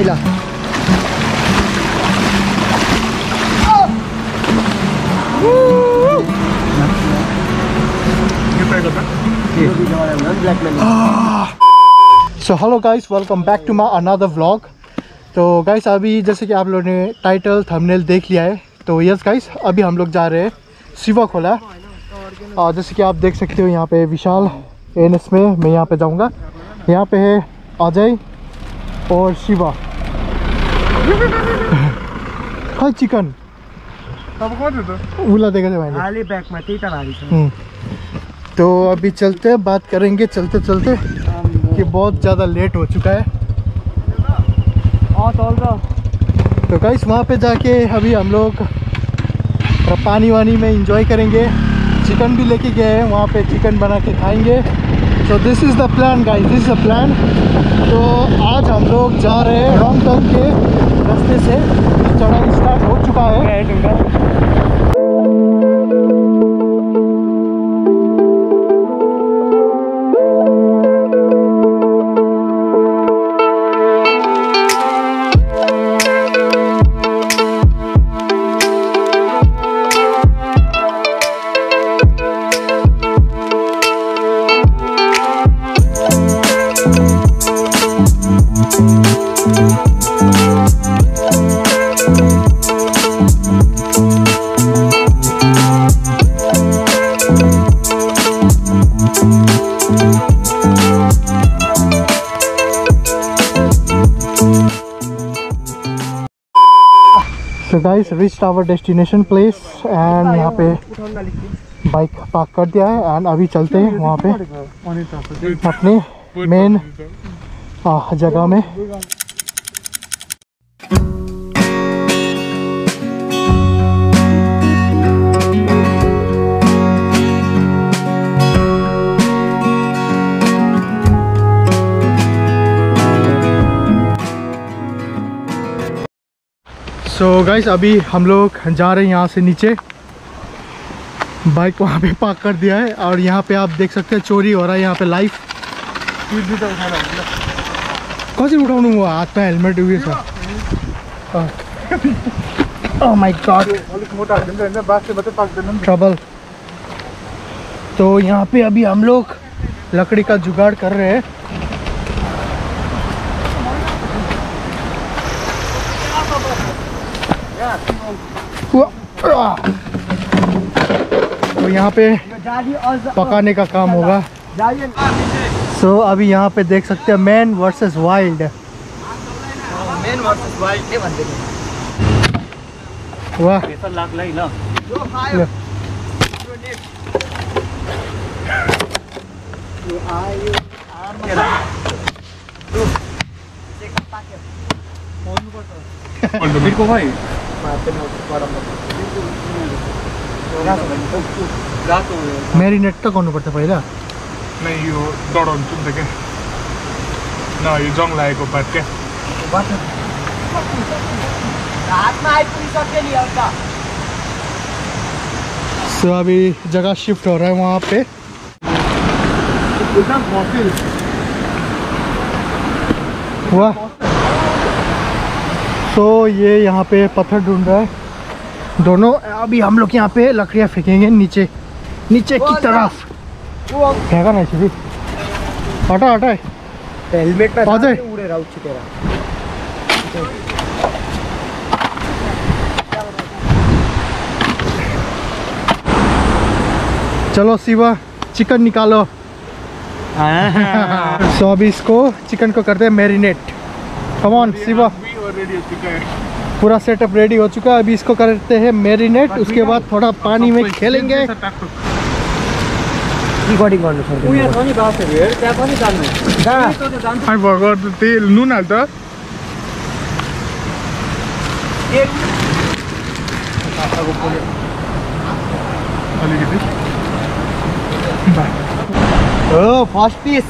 पहिला so hello guys welcome back to my another vlog तो guys अभी जैसे कि आप लोगों ने टाइटल थंबनेल देख लिया है तो यस गाइस अभी हम लोग जा रहे हैं शिवा खोला। और जैसे कि आप देख सकते हो यहाँ पे विशाल एन एस में, मैं यहाँ पे जाऊँगा। यहाँ पे है अजय और शिवा। खै चिकन उला देखा था मैंने खाली ब्यागमा त्यही त हम्म। तो अभी चलते हैं बात करेंगे चलते चलते कि बहुत ज़्यादा लेट हो चुका है। तो गाइस वहाँ पे जाके अभी हम लोग पानी वानी में इंजॉय करेंगे। चिकन भी लेके गए हैं वहाँ पे चिकन बना के खाएँगे। So this is the plan guys this is the plan तो आज हम लोग जा रहे हैं रॉन्ग टर्न के रास्ते से चढ़ाई स्टार्ट हो चुका है। Guys reach our destination place and यहाँ पे बाइक पार्क कर दिया है एंड अभी चलते हैं वहाँ पे अपने मेन जगह में। सो so गाइस अभी हम लोग जा रहे हैं यहाँ से नीचे। बाइक वहाँ पे पार्क कर दिया है और यहाँ पे आप देख सकते हैं चोरी हो रहा है यहाँ पे लाइफ कौन उठाउनु भयो हातमा हेलमेट उयो छ Oh my god अलिक मोटाहरू पनि होइन बाँसले मात्रै पाक्दैन नि ट्रबल तो यहाँ पे अभी हम लोग लकड़ी का जुगाड़ कर रहे हैं। तो यहाँ पे पकाने का काम होगा। सो so, अभी यहाँ पे देख सकते हैं man versus wild men versus wild वाह। प्रेसर लाग्ला भाइ म्यारिनेट त गर्नुपर्छ पहिला? नै यो डढाउँछु नि त क्या न यो जङ लागेको पात। क्या हातमा आइपुगिसक्यो नि एउटा सो so, अभी जगह शिफ्ट हो रहा है वहाँ पे। वाह। सो ये यहाँ पे पत्थर ढूंढ रहा है। दोनों अभी हम लोग यहाँ पे लकड़ियाँ फेंकेंगे नीचे नीचे की तरफ़। फेंका नहीं सीधी हटा हटा अझै? उडेर आउँछ तेरा चलो शिवा चिकन निकालो। सो अभी इसको चिकन को करते हैं मैरिनेट। पूरा सेटअप रेडी हो चुका है। अभी इसको करते हैं मैरिनेट उसके बाद थोड़ा पानी में खेलेंगे। पनि जानु भर्खर तेल नुन हाल्छ अलिकति फ़र्स्ट पिस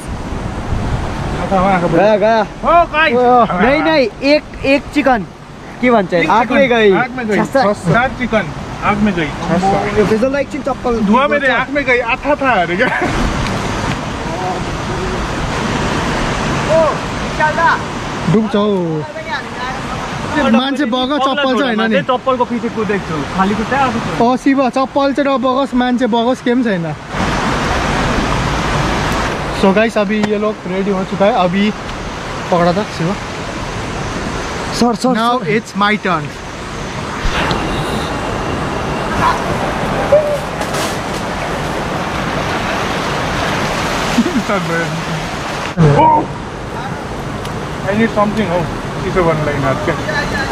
गया गया। नहीं नहीं एक एक चिकन। के भन्छ आग में गई। सात चिकन। आग में गई यो फेसललाई एकछिन चप्पल। धुआं मेरे आग में गई। आथा था अरे क्या? डुब्छ हौ। मान्छे बगो चप्पल चाहिँ होइन नि। चप्पलको पछि कुदेको छु खाली खुट्टै आएको छु ओ शिव चप्पल चाहिँ नबगोस् मान्छे बगोस् केही पनि छैन। सो गाइस अभी ये लोग रेडी हो चुका है अभी पकड़ा था Shiv sir sir now it's my turn. Oh! I need something. Oh, isa one line natin.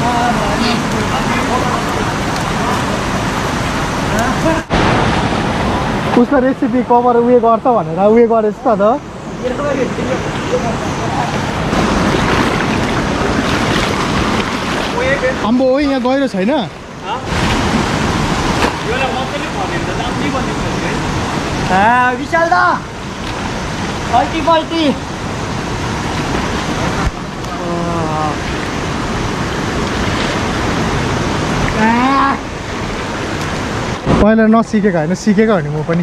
उसको रेसिपी कभर उयो गर्छ भनेर उयो गरेछ त आम्बो हो यहाँ गहिरो छैन? विशाल दा। पल्टी पल्टी पहिला नसिकेको होइन सिकेको हो नि म पनि।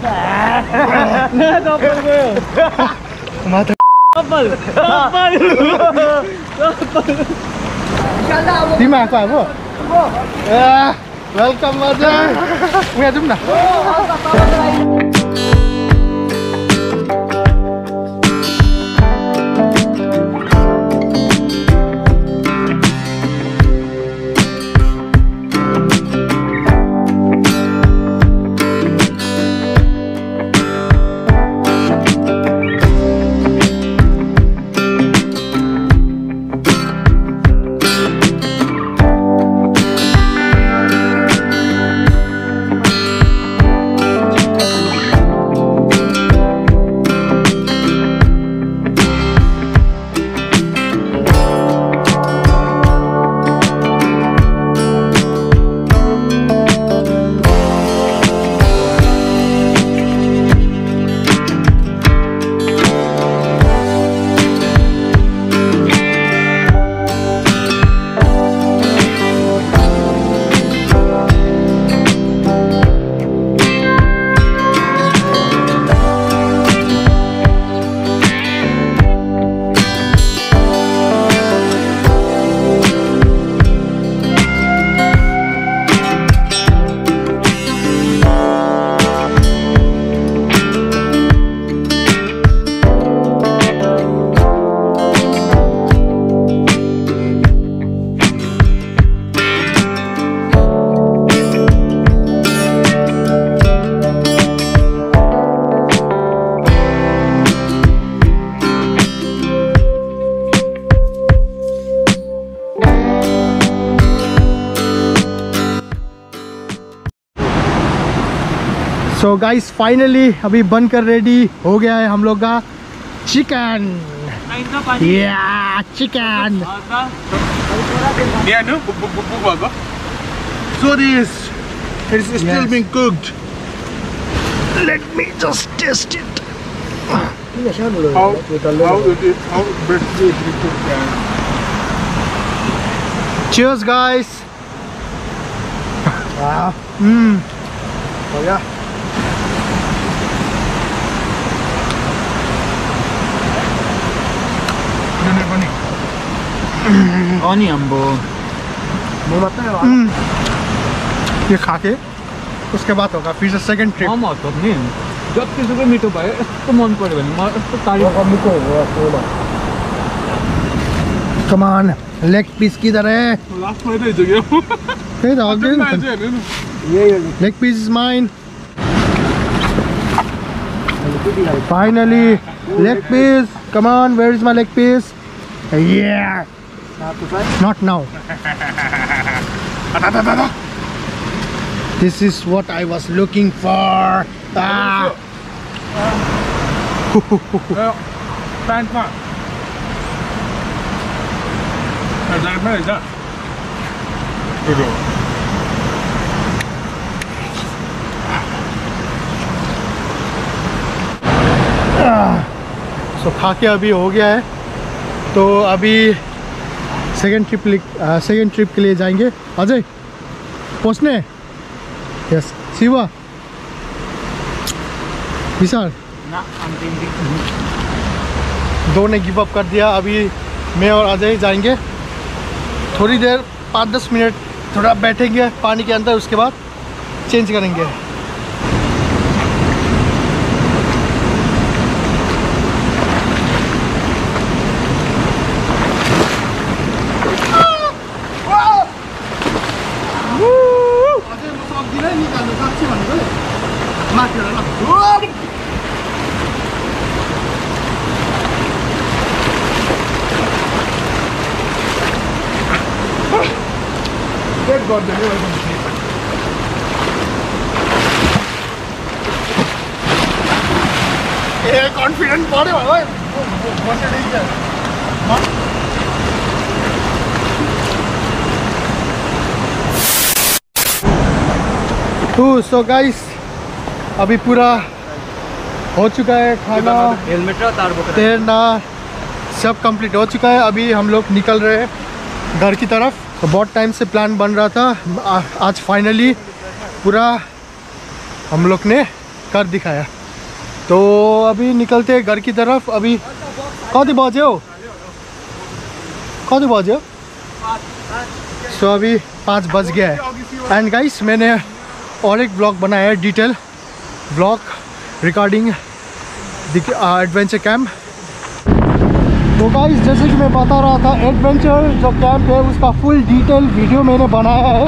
तिमी आएको अब? वेलकम मजा उहाँ जाउँ न। सो गाइस फाइनली अभी बनकर रेडी हो गया है हम लोग का चिकन या chicken. So this it's still Yes. being cooked. Let me just taste it How how it is how best it is cooked. yeah. Cheers, guys. Wow. Mm. Oh yeah. ये खा के उसके बाद होगा फिर से सेकंड ट्रिप मोमो त नि जतिसुकै मिठो भयो यस्तो मन पऱ्यो भने यस्तो तारिफ कमान लेग पीस किधर है Last night ay jagyo. त्यही त अघि Ganun नि na त dyan, ano? Leg piece is mine finally leg piece come on where is my leg piece yeah not to Not now this is what i was looking for ah. Pant pa. Ay, dahil pa rin dyan. Pero, so खा के अभी हो गया है तो अभी second trip second trip के लिए जाएँगे। अजय पहुँचने? यस शिवा? विशाल? दो ने गिव अप कर दिया। अभी मैं और अजय जाएँगे। थोड़ी देर पाँच दस मिनट थोड़ा बैठेंगे पानी के अंदर उसके बाद चेंज करेंगे। माथिबाट ल Get got the new one. A confident बढ्यो होला बसेर सो गाइस अभी पूरा हो चुका है खाना हेलमेट तैरना सब कंप्लीट हो चुका है। अभी हम लोग निकल रहे हैं घर की तरफ़। तो बहुत टाइम से प्लान बन रहा था। आ, आज फाइनली पूरा हम लोग ने कर दिखाया। तो अभी निकलते हैं घर की तरफ़। अभी कति बज्यो कति बज्यो सो अभी पाँच बज गया है। एंड गाइस मैंने और एक ब्लॉग बनाया है detail blog recording adventure camp तो गाइस जैसे कि मैं बता रहा था एडवेंचर जो कैंप है, उसका फुल डिटेल वीडियो मैंने बनाया है।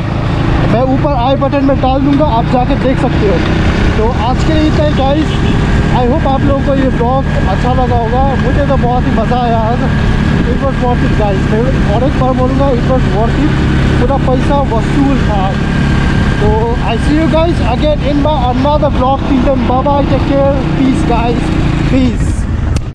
मैं ऊपर आई बटन में डाल दूँगा, आप जाके देख सकते हो। तो आज के लिए इतना ही गाइस आई होप आप लोगों को ये ब्लॉग अच्छा लगा होगा। मुझे तो बहुत ही मज़ा आया आज। It was worth it guys मैं और एक बार बोलूँगा इट वॉज़ वॉर्थ इट पूरा पैसा वसूल था so i see you guys again in my another vlog. Till then bye bye take care. Peace guys. Peace.